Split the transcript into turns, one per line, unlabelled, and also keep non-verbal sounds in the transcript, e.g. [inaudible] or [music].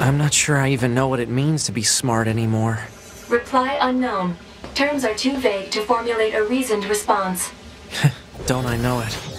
I'm not sure I even know what it means to be smart anymore.
Reply unknown. Terms are too vague to formulate a reasoned response. [laughs]
Don't I know it?